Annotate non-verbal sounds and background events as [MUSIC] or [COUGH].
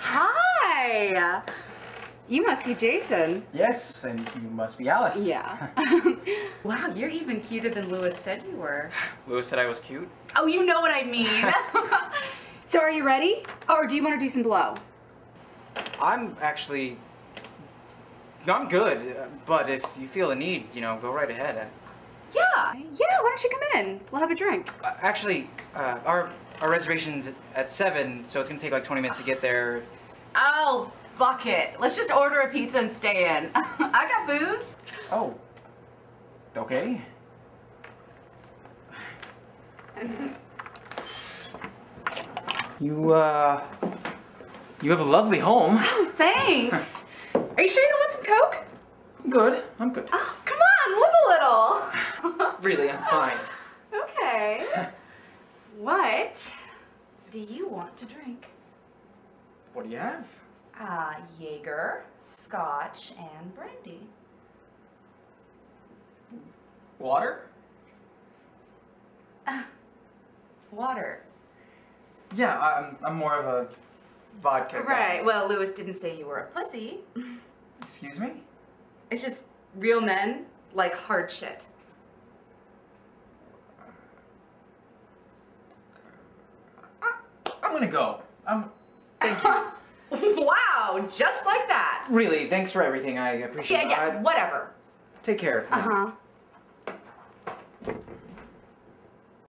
Hi! You must be Jason. Yes, and you must be Alice. Yeah. [LAUGHS] [LAUGHS] wow, you're even cuter than Lewis said you were. Lewis said I was cute. Oh, you know what I mean. [LAUGHS] so are you ready? Or do you want to do some blow? I'm actually. I'm good, uh, but if you feel a need, you know, go right ahead. Yeah. Yeah, why don't you come in? We'll have a drink. Uh, actually, uh, our our reservation's at seven, so it's gonna take like 20 minutes to get there. Oh, fuck it. Let's just order a pizza and stay in. [LAUGHS] I got booze. Oh. Okay. You uh. You have a lovely home. Oh, thanks. [LAUGHS] Are you sure you don't want some Coke? I'm good. I'm good. Oh, come on, live a little. [LAUGHS] Really, I'm fine. okay. What do you want to drink? What do you have? Uh, Jaeger, Scotch, and brandy. Water? Water. Yeah, I'm, I'm more of a vodka guy. Right. Well, Lewis didn't say you were a pussy. Excuse me? It's just real men like hard shit. I'm gonna go. Um, thank you. [LAUGHS] wow, just like that. really, thanks for everything. I appreciate Yeah, it. yeah, I- whatever. Take care. Uh huh.